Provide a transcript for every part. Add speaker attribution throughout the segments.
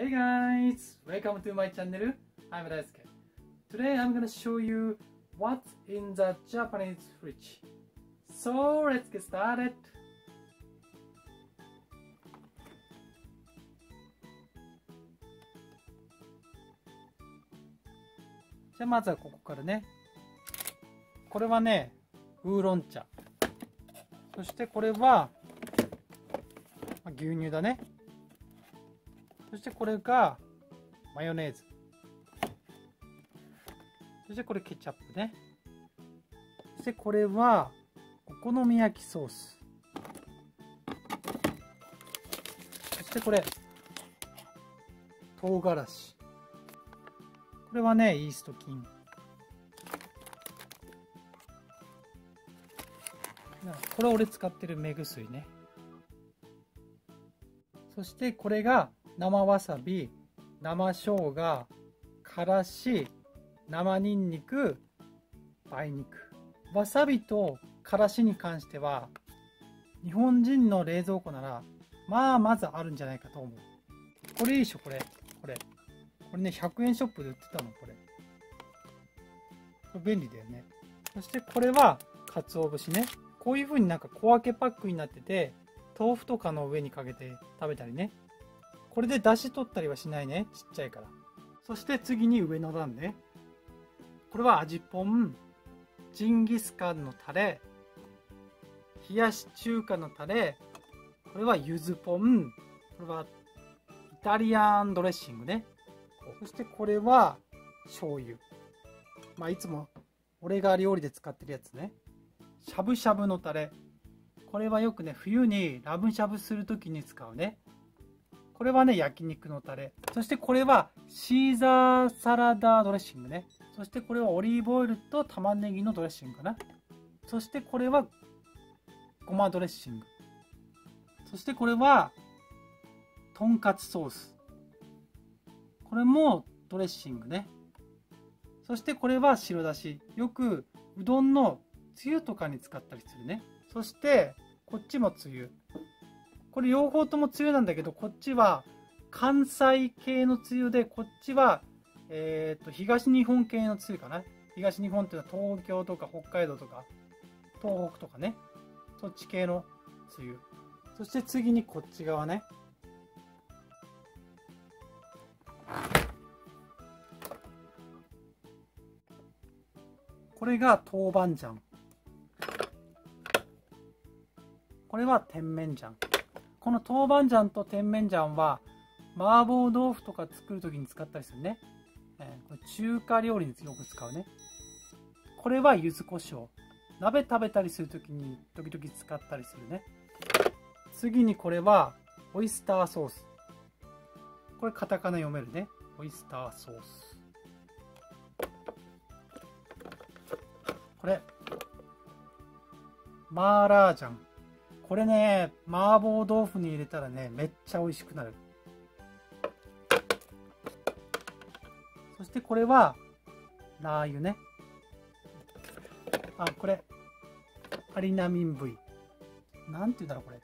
Speaker 1: Hey guys! Welcome to my channel. I'm Daisuke. Today I'm gonna show you what's in the Japanese fridge. So let's get started. じゃあまずはここからね。これはね、ウーロン茶。そしてこれは、牛乳だね。そしてこれがマヨネーズ。そしてこれケチャップね。そしてこれはお好み焼きソース。そしてこれ、唐辛子。これはね、イースト菌。これ俺使ってる目薬ね。そしてこれが生わさび、生生姜、からし、生ニンニク、梅肉。わさびとからしに関しては、日本人の冷蔵庫なら、まあまずあるんじゃないかと思う。これいいでしょ、これ。これ。これね、100円ショップで売ってたの、これ。これ便利だよね。そしてこれは、鰹節ね。こういう風になんか小分けパックになってて、豆腐とかの上にかけて食べたりね。これで出汁取ったりはしないね。ちっちゃいから。そして次に上の段ね。これは味ぽん、ジンギスカンのタレ、冷やし中華のタレ、これはゆずぽん、これはイタリアンドレッシングね。そしてこれは醤油。まあいつも俺が料理で使ってるやつね。しゃぶしゃぶのタレ。これはよくね、冬にラブしゃぶするときに使うね。これはね、焼肉のタレ。そしてこれはシーザーサラダドレッシングね。そしてこれはオリーブオイルと玉ねぎのドレッシングかな。そしてこれはごまドレッシング。そしてこれはとんかつソース。これもドレッシングね。そしてこれは白だし。よくうどんのつゆとかに使ったりするね。そしてこっちもつゆ。これ両方ともつゆなんだけど、こっちは関西系のつゆで、こっちは、え、ー、と、東日本系のつゆかな。東日本っていうのは東京とか北海道とか、東北とかね。そっち系のつゆ。そして次にこっち側ね。これが豆板醤。これは甜麺醤。この豆板醤と甜麺醤は麻婆豆腐とか作るときに使ったりするね。えー、これ中華料理によく使うね。これは柚子胡椒。鍋食べたりするときに時々使ったりするね。次にこれはオイスターソース。これカタカナ読めるね。オイスターソース。これ、マーラージャン。これね、麻婆豆腐に入れたらね、めっちゃ美味しくなる。そしてこれは、ラー油ね。あ、これ、アリナミン V。なんて言うんだろう、これ。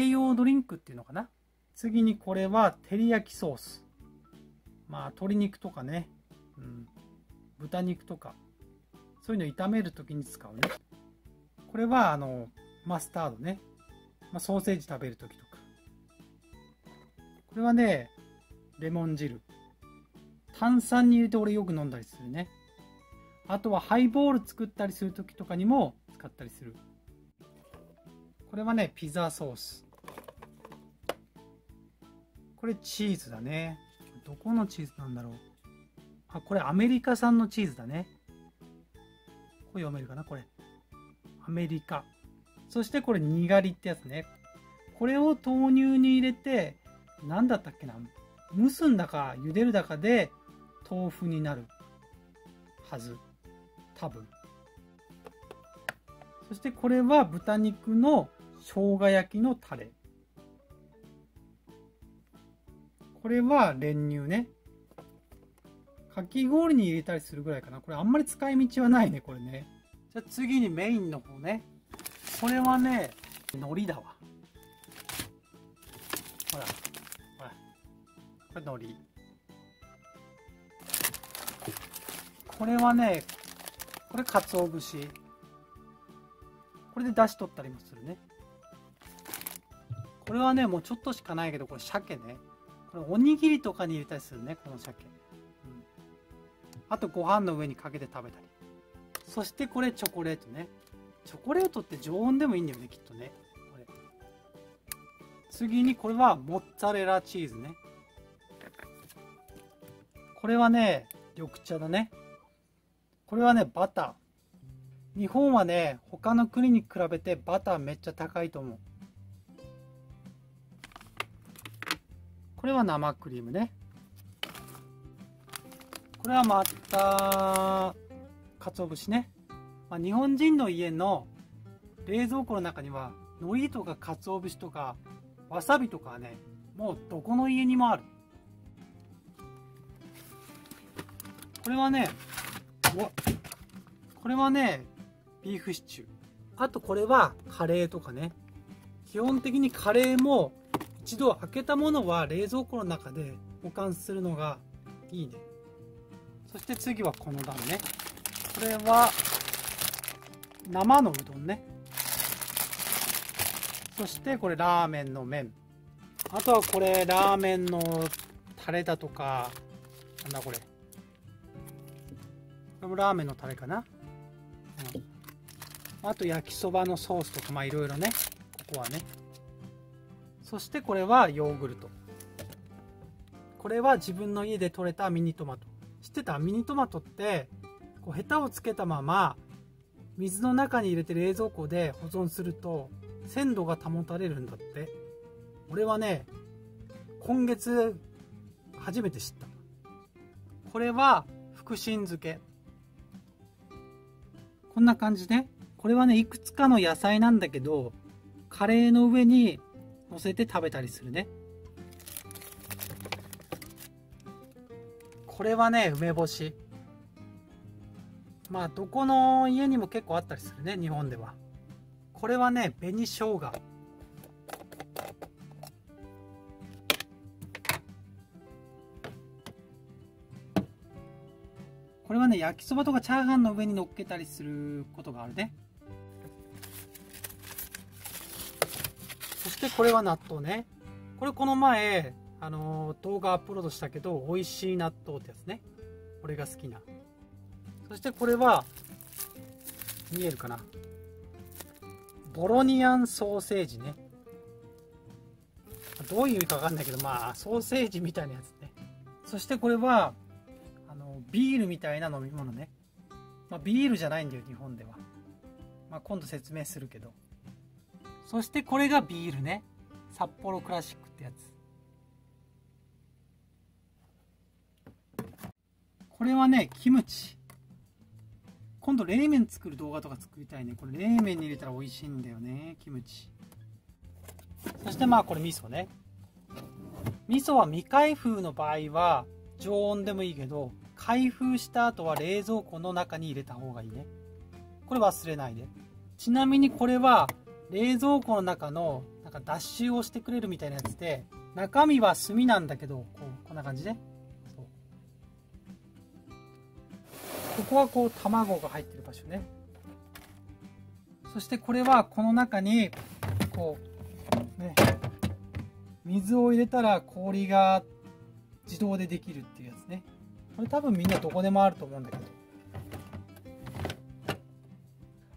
Speaker 1: 栄養ドリンクっていうのかな。次にこれは、照り焼きソース。まあ、鶏肉とかね。うん。豚肉とか。そういうの炒めるときに使うね。これは、あの、マスタードね。まあ、ソーセージ食べるときとか。これはね、レモン汁。炭酸に入れて俺よく飲んだりするね。あとはハイボール作ったりするときとかにも使ったりする。これはね、ピザソース。これチーズだね。どこのチーズなんだろう。あ、これアメリカ産のチーズだね。これ読めるかな？これ。アメリカ。そしてこれ、にがりってやつね。これを豆乳に入れて、何だったっけな？蒸すんだか茹でるだかで豆腐になるはず。多分。そしてこれは豚肉の生姜焼きのタレ。これは練乳ね。かき氷に入れたりするぐらいかな。これあんまり使い道はないね、これね。じゃあ次にメインの方ね。これはね、海苔だわ。ほら、ほら。これ海苔。これはねこれ鰹節。これで出し取ったりもするね。これはねもうちょっとしかないけどこれ鮭ね。これおにぎりとかに入れたりするねこの鮭、うん、あとご飯の上にかけて食べたり。そしてこれチョコレートね。チョコレートって常温でもいいんだよねきっとね。これ。次にこれはモッツァレラチーズね。これはね緑茶だね。これはねバター。日本はね他の国に比べてバターめっちゃ高いと思う。これは生クリームね。これはまた鰹節ね、まあ、日本人の家の冷蔵庫の中には海苔とか鰹節とかわさびとかはねもうどこの家にもある。これはねこれはねビーフシチュー。あとこれはカレーとかね。基本的にカレーも一度開けたものは冷蔵庫の中で保管するのがいいね。そして次はこの段ね。これは生のうどんね。そしてこれラーメンの麺。あとはこれラーメンのタレだとかなんだこれ。これもラーメンのタレかな、うん、あと焼きそばのソースとかまあいろいろね。ここはね。そしてこれはヨーグルト。これは自分の家で採れたミニトマト。知ってた？ミニトマトってこうヘタをつけたまま水の中に入れて冷蔵庫で保存すると鮮度が保たれるんだって。俺はね今月初めて知った。これは福神漬け。こんな感じでこれはねいくつかの野菜なんだけどカレーの上に乗せて食べたりするね。これはね梅干し。まあどこの家にも結構あったりするね日本では。これはね紅生姜。これはね焼きそばとかチャーハンの上に乗っけたりすることがあるね。そしてこれは納豆ね。これこの前あの動画アップロードしたけど美味しい納豆ってやつね。俺が好きな。そしてこれは見えるかな？ボロニアンソーセージね。どういう意味かわかんないけどまあソーセージみたいなやつね。そしてこれはあのビールみたいな飲み物ね、まあ、ビールじゃないんだよ日本では、まあ、今度説明するけど。そしてこれがビールね。札幌クラシックってやつ。これはねキムチ。今度冷麺作る動画とか作りたいね。これ冷麺に入れたら美味しいんだよねキムチ。そしてまあこれ味噌ね。味噌は未開封の場合は常温でもいいけど開封した後は冷蔵庫の中に入れた方がいいね。これ忘れないで。ちなみにこれは冷蔵庫の中のなんか脱臭をしてくれるみたいなやつで中身は炭なんだけどこうこんな感じね。ここはこう卵が入ってる場所ね。そしてこれはこの中にこうね水を入れたら氷が自動でできるっていうやつね。これ多分みんなどこでもあると思うんだけど。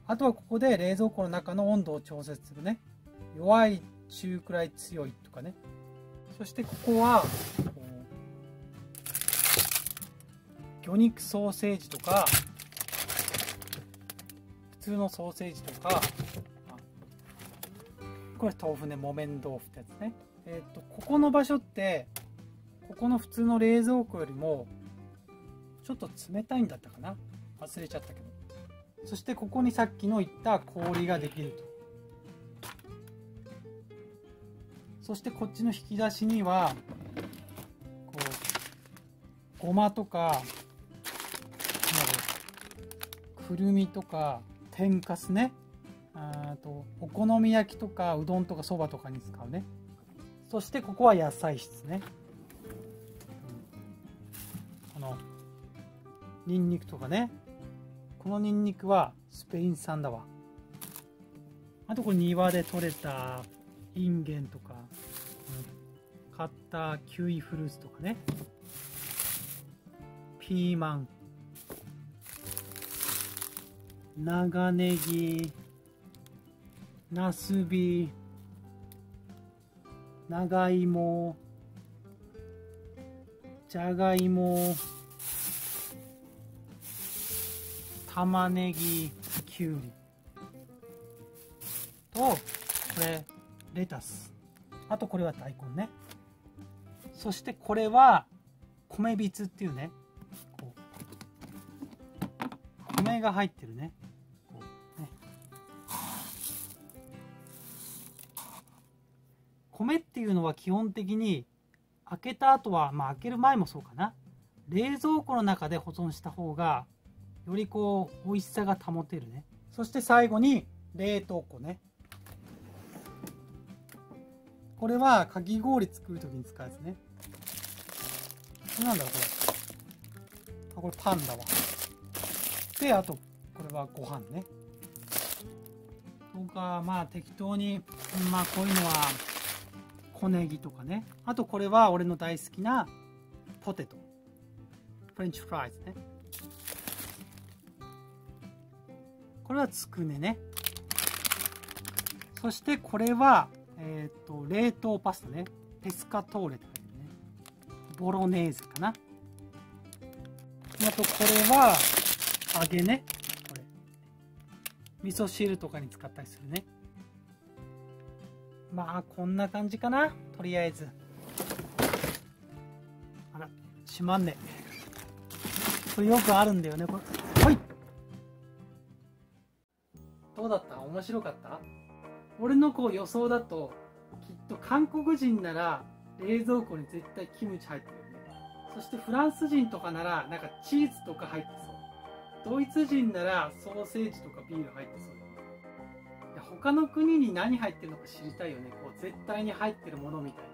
Speaker 1: あとはここで冷蔵庫の中の温度を調節するね。弱い中くらい強いとかね。そしてここはこう魚肉ソーセージとか普通のソーセージとかこれ豆腐ね木綿豆腐ってやつね。えっ、とここの場所ってここの普通の冷蔵庫よりもちょっと冷たいんだったかな。忘れちゃったけど。そしてここにさっきの言った氷ができると。そしてこっちの引き出しにはこうごまとかくるみとか天かすね。あとお好み焼きとかうどんとかそばとかに使うね。そしてここは野菜室ね。このニンニクとかね。このニンニクはスペイン産だわ。あとこれ庭で採れたインゲンとか、うん、買ったキウイフルーツとかね。ピーマン。長ネギナスビ長芋じゃがいも玉ねぎきゅうり。とこれレタス。あとこれは大根ね。そしてこれは米びつっていうね。米が入ってるね。米っていうのは基本的に開けた後はまあ開ける前もそうかな。冷蔵庫の中で保存した方がよりこう美味しさが保てるね。そして最後に冷凍庫ね。これはかき氷作る時に使うやつね。なんだろうこれ。あこれパンだわ。であとこれはご飯ね。とかまあ適当にまあこういうのは小ネギとかね。あとこれは俺の大好きなポテト。フレンチフライズね。これはつくねね。そしてこれは、えっ、ー、と冷凍パスタね。ペスカトーレって書いてね。ボロネーゼかな。あとこれは揚げね。これ。味噌汁とかに使ったりするね。まあこんな感じかな。とりあえず。あらしまんねこれよくあるんだよね。これはい。どうだった？面白かった？俺のこう予想だときっと韓国人なら冷蔵庫に絶対キムチ入ってるよね。そしてフランス人とかならなんかチーズとか入ってそう。ドイツ人ならソーセージとかビール入ってそう。他の国に何入ってるのか知りたいよね。こう絶対に入ってるものみたいな。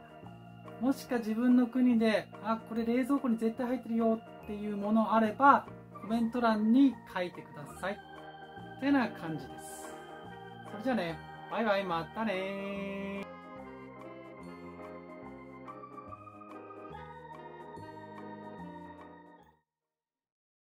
Speaker 1: もしか自分の国であこれ冷蔵庫に絶対入ってるよっていうものあればコメント欄に書いてください。ってな感じです。それじゃあね。バイバイ。またね